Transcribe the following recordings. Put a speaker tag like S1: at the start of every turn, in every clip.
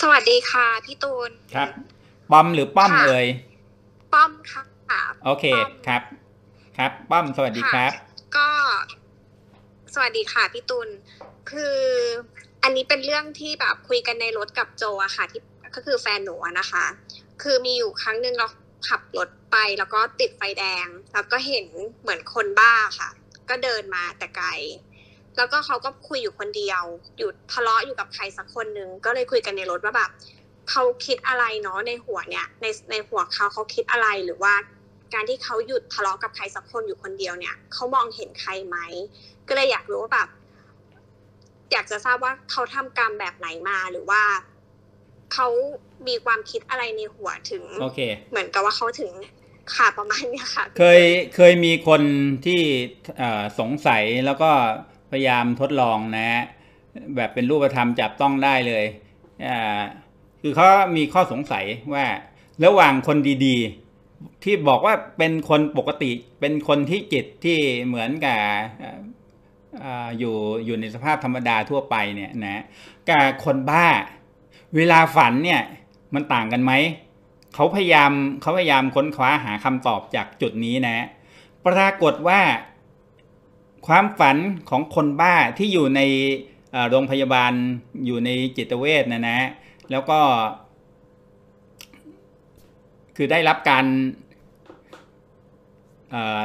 S1: สวัสดีค่ะพี่ตูน
S2: ครับป้อมหรือป้อม
S1: ค่ะ
S2: เอ่ย
S1: ป้อมค่ะ
S2: โอเค
S1: ป้อม
S2: ครับ ครับ ป้อม สวัสดีครับ
S1: ก็ สวัสดีค่ะพี่ตูน คืออันนี้เป็นเรื่องที่แบบคุยกันในรถกับโจอะค่ะ ที่ก็คือแฟนหนูอะนะคะ คือมีอยู่ครั้งหนึ่งเราขับรถไปแล้วก็ติดไฟแดง แล้วก็เห็นเหมือนคนบ้าค่ะ ก็เดินมาแต่ไกล แล้วก็เขาก็คุยอยู่คนเดียว อยู่ทะเลาะอยู่กับใครสักคนหนึ่งก็เลยคุยกันในรถว่าแบบเขาคิดอะไรเนาะในหัวเนี่ย ในในหัวเขาเขาคิดอะไรหรือว่า การที่เขาหยุดทะเลาะกับใครสักคนอยู่คนเดียวเนี่ยเขามองเห็นใครไหมก็เลยอยากรู้ว่าแบบอยากจะทราบว่าเขาทำกรรมแบบไหนมาหรือว่าเขามีความคิดอะไรในหัวถึง
S2: โอเค
S1: เหมือนกับว่าเขาถึงค่ะประมาณเนี้ยค่ะ
S2: เคยเคยมีคนที่เอ่อสงสัยแล้วก็ พยายามทดลองนะฮะแบบเป็นรูปธรรมจับต้องได้เลยคือเขามีข้อสงสัยว่าระหว่างคนดีๆ ที่บอกว่าเป็นคนปกติ เป็นคนที่จิตที่เหมือนกับอยู่อยู่ในสภาพธรรมดาทั่วไปเนี่ยนะกับคนบ้า เวลาฝันเนี่ยมันต่างกันไหมเขาพยายามเขาพยายามค้นคว้าหาคำตอบจากจุดนี้นะ ปรากฏว่า ความฝันของคนบ้าที่อยู่ในโรงพยาบาลอยู่ในจิตเวชนะนะ แล้วก็ คือได้รับการ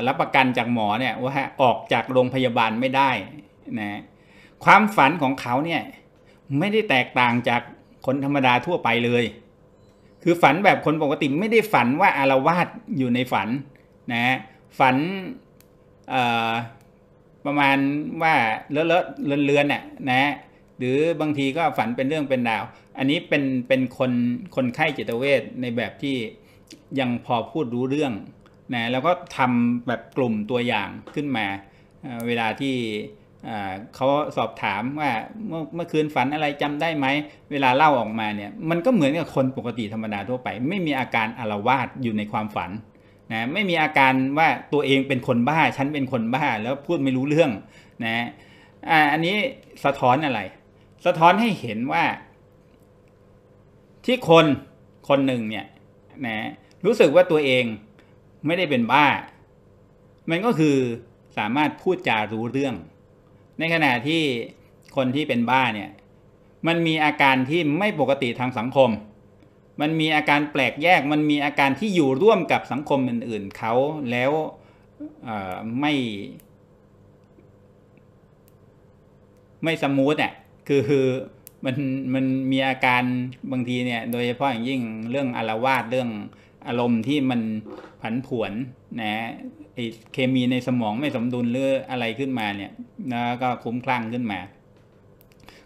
S2: รับประกันจากหมอเนี่ยว่าออกจากโรงพยาบาลไม่ได้นะความฝันของเขาเนี่ย ไม่ได้แตกต่างจากคนธรรมดาทั่วไปเลย คือฝันแบบคนปกติไม่ได้ฝันว่าอารวาสอยู่ในฝันนะฝัน ประมาณว่าเลอะเลอะเลือนเลือนๆน่ะนะ หรือบางทีก็ฝันเป็นเรื่องเป็นราว อันนี้เป็นเป็นคนคนไข้จิตเวชในแบบที่ยังพอพูดรู้เรื่องนะแล้วก็ทำแบบกลุ่มตัวอย่างขึ้นมา เวลาที่เขาสอบถามว่าเมื่อเมื่อคืนฝันอะไรจำได้ไหม เวลาเล่าออกมาเนี่ยมันก็เหมือนกับคนปกติธรรมดาทั่วไป ไม่มีอาการอารวาสอยู่ในความฝัน นะไม่มีอาการว่าตัวเองเป็นคนบ้าฉันเป็นคนบ้าแล้วพูดไม่รู้เรื่องนะอ่าอันนี้สะท้อนอะไร สะท้อนให้เห็นว่า ที่คนคนหนึ่งเนี่ยนะรู้สึกว่าตัวเองไม่ได้เป็นบ้า มันก็คือสามารถพูดจารู้เรื่อง ในขณะที่คนที่เป็นบ้าเนี่ย มันมีอาการที่ไม่ปกติทางสังคม มันมีอาการแปลกแยก มันมีอาการที่อยู่ร่วมกับสังคมอื่น ๆเขาแล้วไม่ ไม่สมูทอะคือคือมันมันมีอาการบางทีเนี่ย โดยเฉพาะอย่างยิ่งเรื่องอารวาสเรื่องอารมณ์ที่มันผันผวนนะไอเคมีในสมองไม่สมดุลหรืออะไรขึ้นมาเนี่ย แล้วก็คลุ้มคลั่งขึ้นมา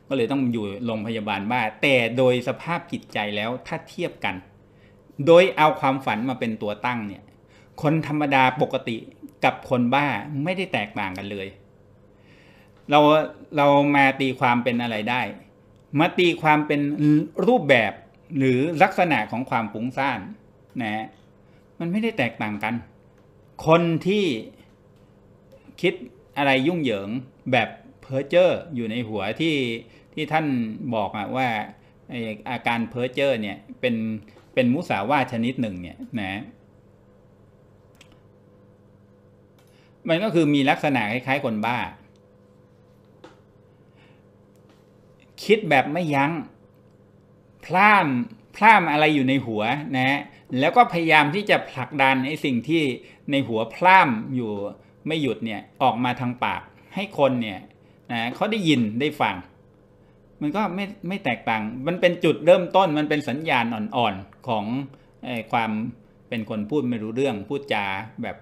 S2: ก็เลยต้องอยู่โรงพยาบาลบ้า แต่โดยสภาพจิตใจแล้วถ้าเทียบกัน โดยเอาความฝันมาเป็นตัวตั้งเนี่ย คนธรรมดาปกติกับคนบ้าไม่ได้แตกต่างกันเลย เราเรามาตีความเป็นอะไรได้ มาตีความเป็นรูปแบบหรือลักษณะของความฟุ้งซ่านนะฮะมันไม่ได้แตกต่างกัน คนที่คิดอะไรยุ่งเหยิงแบบ เพ้อเจ้ออยู่ในหัวที่ที่ท่านบอกอะว่าอาการเพ้อเจ้อเนี่ยเป็นเป็นมุสาวาชนิดหนึ่งเนี่ยนะมันก็คือมีลักษณะคล้ายๆคนบ้า คิดแบบไม่ยัง้งพล่ามพล่ามอะไรอยู่ในหัวนะแล้วก็พยายามที่จะผลักดันไอ้สิ่งที่ในหัวพล่ามอยู่ไม่หยุดเนี่ยออกมาทางปากให้คนเนี่ย นะเขาได้ยินได้ฟัง มันก็ไม่ไม่แตกต่าง มันเป็นจุดเริ่มต้นมันเป็นสัญญาณอ่อนๆของอความเป็นคนพูดไม่รู้เรื่องพูดจาแบบ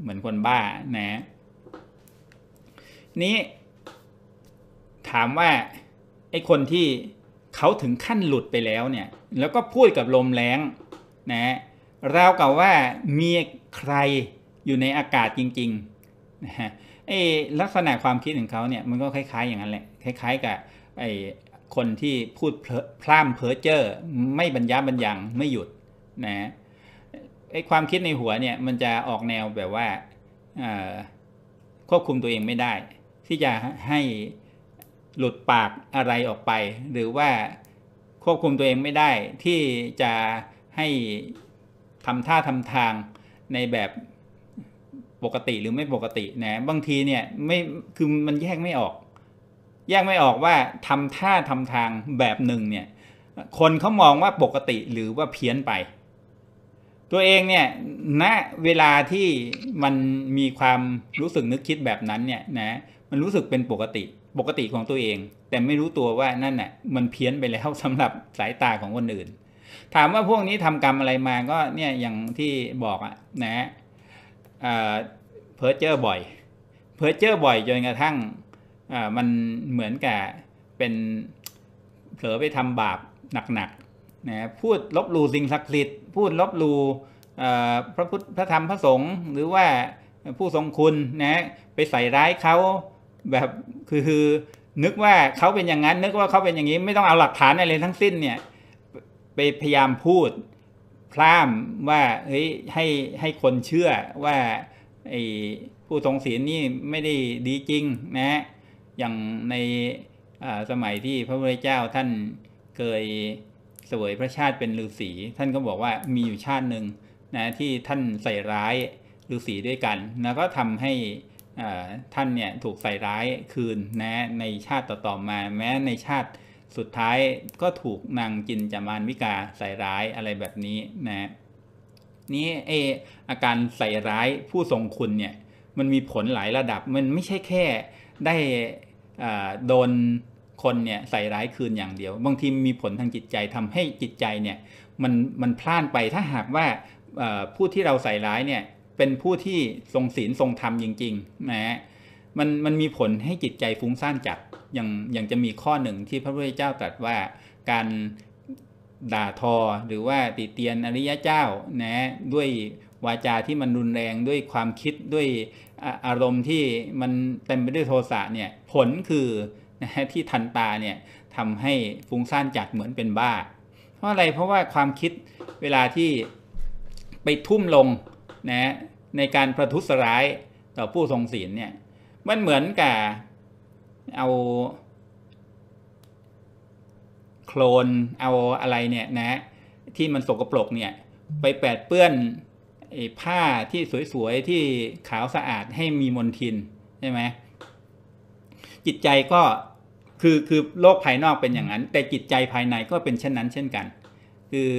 S2: เหมือนคนบ้านะนี้ถามว่าไอ้คนที่เขาถึงขั้นหลุดไปแล้วเนี่ยแล้วก็พูดกับลมแรงนะราวกับว่ามีใครอยู่ในอากาศจริงๆนะฮะ ไอ้ลักษณะความคิดของเขาเนี่ยมันก็คล้ายๆอย่างนั้นแหละคล้าย ๆ กับไอ้คนที่พูดเพลอพร่ำเพ้อเจ้อไม่บรรยะบรรยังไม่หยุดนะไอ้ความคิดในหัวเนี่ยมันจะออกแนวแบบว่าควบคุมตัวเองไม่ได้ ที่จะให้หลุดปากอะไรออกไป หรือว่าควบคุมตัวเองไม่ได้ ที่จะให้ทำท่าทำทางในแบบ ปกติหรือไม่ปกตินะบางทีเนี่ยไม่คือมันแยกไม่ออก แยกไม่ออกว่าทำท่าทำทางแบบหนึ่งเนี่ยคนเขามองว่าปกติหรือว่าเพี้ยนไป ตัวเองเนี่ยณนะเวลาที่มันมีความรู้สึกนึกคิดแบบนั้นเนี่ยนะมันรู้สึกเป็นปกติปกติของตัวเอง แต่ไม่รู้ตัวว่านั่นน่ะมันเพี้ยนไปแล้วสำหรับสายตาของคนอื่น ถามว่าพวกนี้ทำกรรมอะไรมาก็เนี่ยอย่างที่บอกอะนะ เพิร์เจอร์บ่อย เพิร์เจอร์บ่อยจนกระทั่งมันเหมือนกับเป็นเผลอไปทำบาปหนักๆนะพูดลบลูสิ่งศักดิ์สิทธิ์พูดลบลูพระพุทธพระธรรมพระสงฆ์หรือว่าผู้ทรงคุณนะไปใส่ร้ายเขาแบบคือคือนึกว่าเขาเป็นอย่างนั้น นึกว่าเขาเป็นอย่างนี้ไม่ต้องเอาหลักฐานอะไรทั้งสิ้นเนี่ยไปพยายามพูด พร่ำว่าเฮ้ยให้ให้คนเชื่อว่าไอ้ผู้ทรงศีลนี่ไม่ได้ดีจริงนะอย่างในสมัยที่พระพุทธเจ้าท่านเคยเสวยพระชาติเป็นฤาษีท่านก็บอกว่ามีอยู่ชาติหนึ่งนะที่ท่านใส่ร้ายฤาษีด้วยกัน แล้วก็ทำให้ท่านเนี่ยถูกใส่ร้ายคืนนะในชาติต่อๆมา แม้ในชาติ สุดท้ายก็ถูกนางจินจามานวิกาใส่ร้ายอะไรแบบนี้นะนี้เออาการใส่ร้ายผู้ทรงคุณเนี่ยมันมีผลหลายระดับมันไม่ใช่แค่ได้โดนคนเนี่ยใส่ร้ายคืนอย่างเดียว บางทีมีผลทางจิตใจทำให้จิตใจเนี่ยมันมันพลาดไปถ้าหากว่าผู้ที่เราใส่ร้ายเนี่ยเป็นผู้ที่ทรงศีลทรงธรรมจริงๆนะมันมันมีผลให้จิตใจฟุ้งซ่านจัด ย่างอย่างจะมีข้อหนึ่งที่พระพุทธเจ้าตรัสว่าการด่าทอหรือว่าติเตียนอริยะเจ้านะด้วยวาจาที่มันรุนแรงด้วยความคิดด้วยอารมณ์ที่มันเต็มไปด้วยโทสะเนี่ยผลคือนะที่ทันตาเนี่ยทำให้ฟุ้งซ่านจัดเหมือนเป็นบ้า เพราะอะไรเพราะว่าความคิดเวลาที่ไปทุ่มลงนะในการประทุษร้ายต่อผู้ทรงศีลเนี่ยมันเหมือนกับ เอาโคลนเอาอะไรเนี่ยนะ ที่มันสกปรกเนี่ย ไปแปดเปื้อนผ้าที่สวยๆ ที่ขาวสะอาดให้มีมลทินใช่ไหมจิตใจก็คือคือโลกภายนอกเป็นอย่างนั้น แต่จิตใจภายในก็เป็นเช่นนั้นเช่นกัน คือ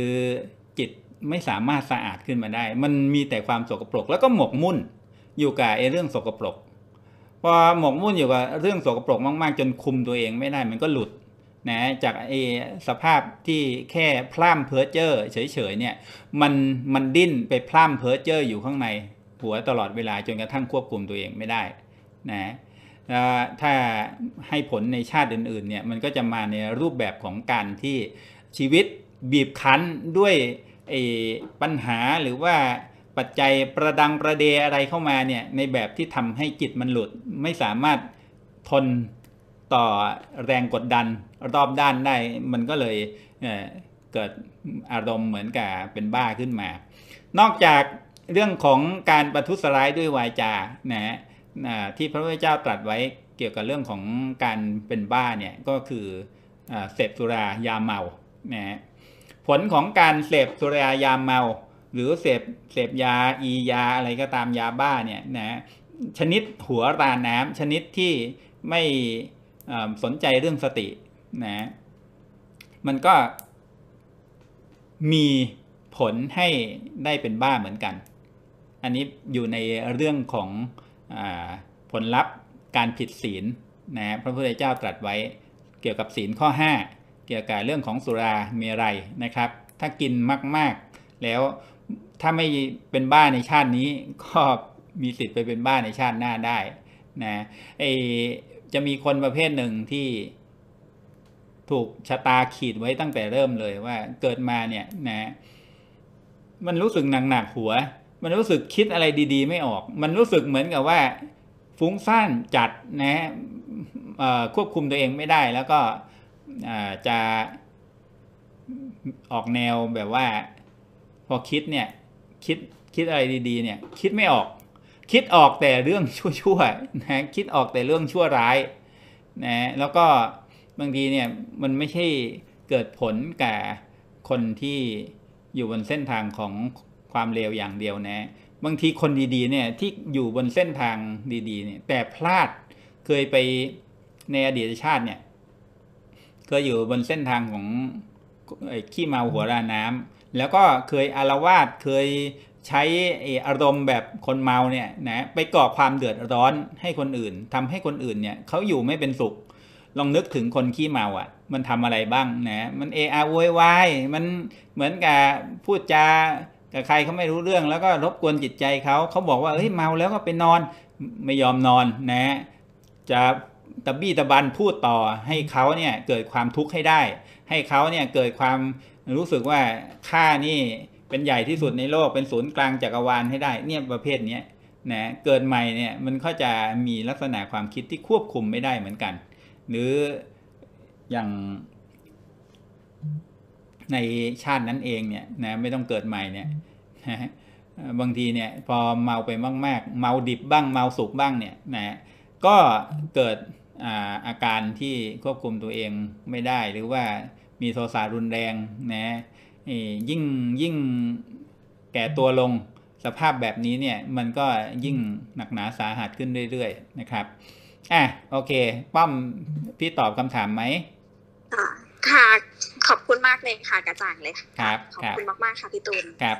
S2: จิตไม่สามารถสะอาดขึ้นมาได้ มันมีแต่ความสกปรกแล้วก็หมกมุ่นอยู่กับไอ้เรื่องสกปรก พอหมกมุ่นอยู่กับเรื่องสกปรกมาก ๆ จนคุมตัวเองไม่ได้มันก็หลุดนะจากไอ้สภาพที่แค่พร่ำเพ้อเจ้อเฉยๆเนี่ยมันมันดิ้นไปพร่ำเพ้อเจ้ออยู่ข้างในหัวตลอดเวลาจนกระทั่งควบคุมตัวเองไม่ได้นะถ้าให้ผลในชาติอื่นๆเนี่ยมันก็จะมาในรูปแบบของการที่ชีวิตบีบคั้นด้วยปัญหาหรือว่า ปัจจัยประดังประเดอะไรเข้ามาเนี่ยในแบบที่ทำให้จิตมันหลุด ไม่สามารถทนต่อแรงกดดันรอบด้านได้ มันก็เลยเเกิดอารมณ์เหมือนกับเป็นบ้าขึ้นมา นอกจากเรื่องของการประทุษร้ายด้วยวาจานะที่พระพุทธเจ้าตรัสไว้เกี่ยวกับเรื่องของการเป็นบ้าเนี่ยก็คือเสพสุรายาเมานะผลของการเสพสุรายาเมา หรือเสพเสพยาอียาอะไรก็ตามยาบ้าเนี่ยนะชนิดหัวราน้ำชนิดที่ไม่สนใจเรื่องสตินะมันก็มีผลให้ได้เป็นบ้าเหมือนกัน อันนี้อยู่ในเรื่องของอผลลัพธ์การผิดศีลนะพระพุทธเจ้าตรัสไว้เกี่ยวกับศีลข้อ 5 เกี่ยวกับเรื่องของสุราเมรัยนะครับ ถ้ากินมากๆ แล้ว ถ้าไม่เป็นบ้าในชาตินี้ก็มีสิทธิ์ไปเป็นบ้าในชาติหน้าได้นะไอจะมีคนประเภทหนึ่งที่ถูกชะตาขีดไว้ตั้งแต่เริ่มเลยว่าเกิดมาเนี่ยนะ มันรู้สึกหนักๆหัว มันรู้สึกคิดอะไรดีๆ ไม่ออก มันรู้สึกเหมือนกับว่าฟุ้งซ่านจัดนะควบคุมตัวเองไม่ได้แล้วก็จะออกแนวแบบว่า พอคิดเนี่ยคิดคิดอะไรดีๆเนี่ยคิดไม่ออก คิดออกแต่เรื่องชั่วๆนะคิดออกแต่เรื่องชั่วร้ายนะแล้วก็บางทีเนี่ยมันไม่ใช่เกิดผลแก่คนที่อยู่บนเส้นทางของความเลวอย่างเดียวนะ บางทีคนดีๆเนี่ยที่อยู่บนเส้นทางดีๆเนี่ยแต่พลาดเคยไปในอดีตชาติเนี่ยเคยอยู่บนเส้นทางของไอ้ขี้เมาหัวราน้ำ แล้วก็เคยอารวาสเคยใช้อารมณ์แบบคนเมาเนี่ยนะไปก่อความเดือดร้อนให้คนอื่นทำให้คนอื่นเนี่ยเขาอยู่ไม่เป็นสุข ลองนึกถึงคนขี้เมาอะ มันทำอะไรบ้างนะมันเออาโวยวายมันเหมือนกับพูดจากับใครเขาไม่รู้เรื่องแล้วก็รบกวนจิตใจเขาเขาบอกว่าเฮ้ยเมาแล้วก็ไปนอนไม่ยอมนอนนะจะตะบี้ตะบันพูดต่อให้เขาเนี่ยเกิดความทุกข์ให้ได้ ให้เขาเนี่ยเกิดความ รู้สึกว่าข้านี่เป็นใหญ่ที่สุดในโลกเป็นศูนย์กลางจักรวาลให้ได้ เนี่ยประเภทเนี้ยนะเกิดใหม่เนี่ยมันก็จะมีลักษณะความคิดที่ควบคุมไม่ได้เหมือนกัน หรืออย่างในชาตินั้นเองเนี่ยนะไม่ต้องเกิดใหม่เนี่ยนะบางทีเนี่ยพอเมาไปมากๆ เมาดิบบ้างเมาสุกบ้างเนี่ยนะก็เกิดอาอาการที่ควบคุมตัวเองไม่ได้หรือว่า มีโทสะรุนแรงนะยิ่งยิ่งแก่ตัวลงสภาพแบบนี้เนี่ยมันก็ยิ่งหนักหนาสาหัสขึ้นเรื่อยๆนะครับอะโอเค ป้อมพี่ตอบคำถามไหม
S1: ค่ะขอบคุณมากเลยค่ะกระจ่างเลยค่ะ
S2: ครับ
S1: ขอบ
S2: ครับ
S1: คุณมากๆค่ะพี่ตูน
S2: ครับ